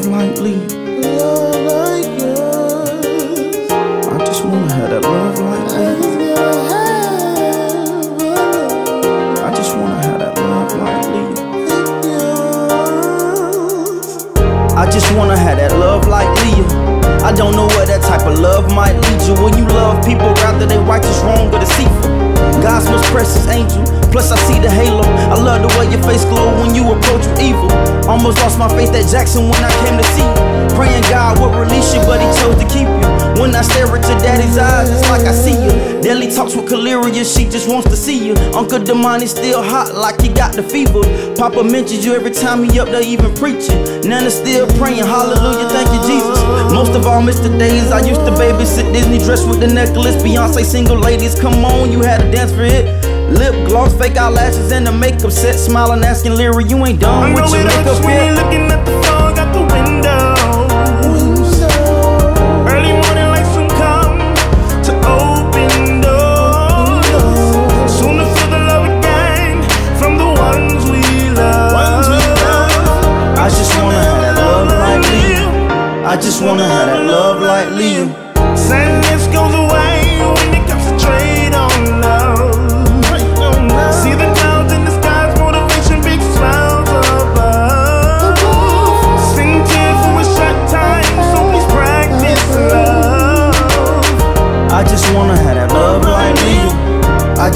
love lightly. Love like yours. I just wanna have that love lightly. I just wanna have that love lightly. I just wanna have that love lightly. I don't know where that type of love might lead you. When you love people, rather they righteous, wrong, or deceitful. God's most precious angel. Plus, I see the halo. I love the way your face glow when you approach with evil. Almost lost my faith at Jackson when I came to see you. Praying God would release you, but He chose to keep you. When I stare into Daddy's eyes, it's like I see you. Daily talks with Caleria, she just wants to see you. Uncle Demani still hot, like he got the fever. Papa mentions you every time he up there, even preaching. Nana still praying, Hallelujah, thank you, Jesus. Most of all, Mr. Days, I used to babysit Disney dressed with the necklace. Beyonce single ladies, come on, you had to dance for it. Lip gloss, fake eyelashes, and the makeup set. Smiling, asking Lyra, you ain't done with your makeup yet. looking at the fog out the window. Early morning lights soon come to open doors. Soon to feel the love again from the ones we love. I just wanna have that love like Liyah. I just wanna have that love like Liyah. Sadness goes away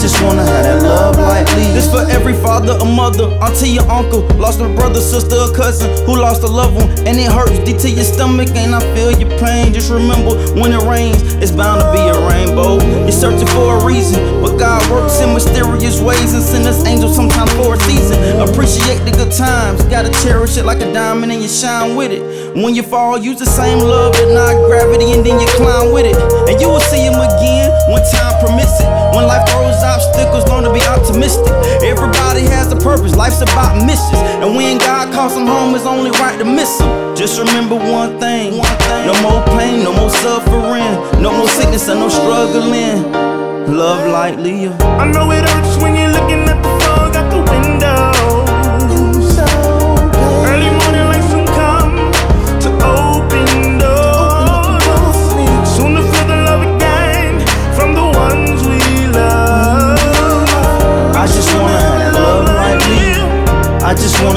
just wanna have that love like Liyah. This for every father, a mother, auntie, your uncle, lost a brother, sister, a cousin who lost a loved one, and it hurts deep to your stomach. And I feel your pain. Just remember, when it rains, it's bound to be a rainbow. You're searching for a reason, but God works in mysterious ways and send us angels sometimes for a season. Appreciate the good times, gotta cherish it like a diamond and you shine with it. When you fall, use the same love that not gravity, and then you climb with it. And you will purpose, life's about missions. And when God calls them home, it's only right to miss them. Just remember one thing, one thing. No more pain, no more suffering, no more sickness and no struggling. Love like Liyah. I know it hurts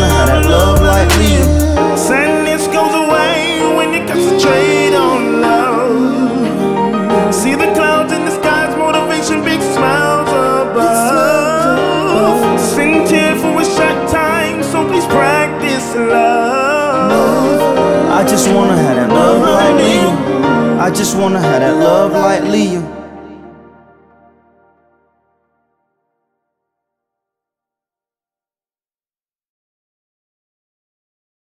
I just wanna have that love like Liyah. Sadness goes away when you concentrate on love. See the clouds in the skies, motivation, big smiles above. Sing for a short time, so please practice love. I just wanna have that love like Liyah. I just wanna have that love like Liyah.